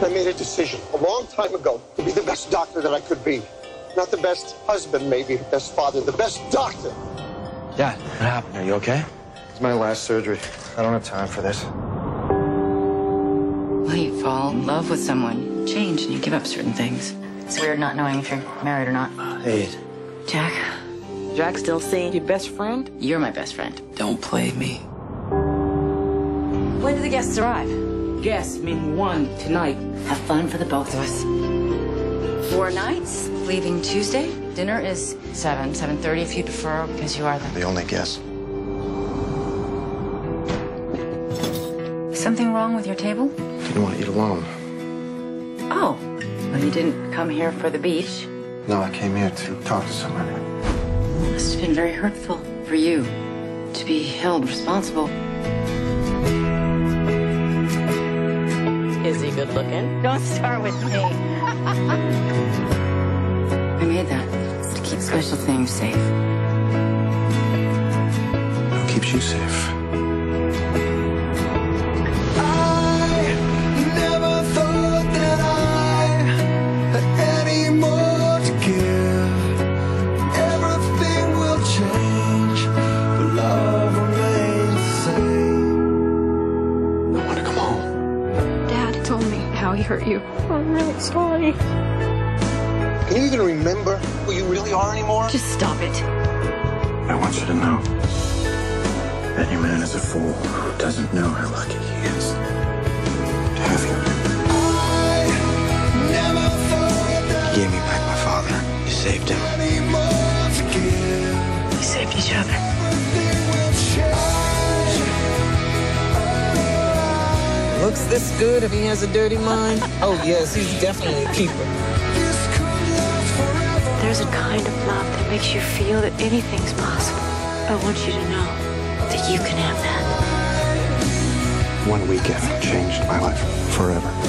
I made a decision a long time ago to be the best doctor that I could be. Not the best husband, maybe, the best father, the best doctor. Dad, what happened? Are you okay? It's my last surgery. I don't have time for this. Well, you fall in love with someone, you change, and you give up certain things. It's weird not knowing if you're married or not. Hey, Jack, Jack still seeing your best friend? you're my best friend. don't play me. When do the guests arrive? Guess mean one tonight. Have fun for the both of us. Four nights, leaving Tuesday. Dinner is 7, 7.30 if you prefer, because you are the... The only guest. Something wrong with your table? Didn't want to eat alone. Oh, well, you didn't come here for the beach. No, I came here to talk to somebody. Must have been very hurtful for you to be held responsible. Don't start with me. I made that to keep special things safe. Who keeps you safe? I never thought that I had any more to give. Everything will change, but love remains the same. I want to come home. Dad told me how he hurt you. I'm really sorry. Can you even remember who you really are anymore? Just stop it. I want you to know. That any man is a fool who doesn't know how lucky he Looks this good if he has a dirty mind? Oh, yes, he's definitely a keeper. This could last forever. There's a kind of love that makes you feel that anything's possible. I want you to know that you can have that. One weekend changed my life forever.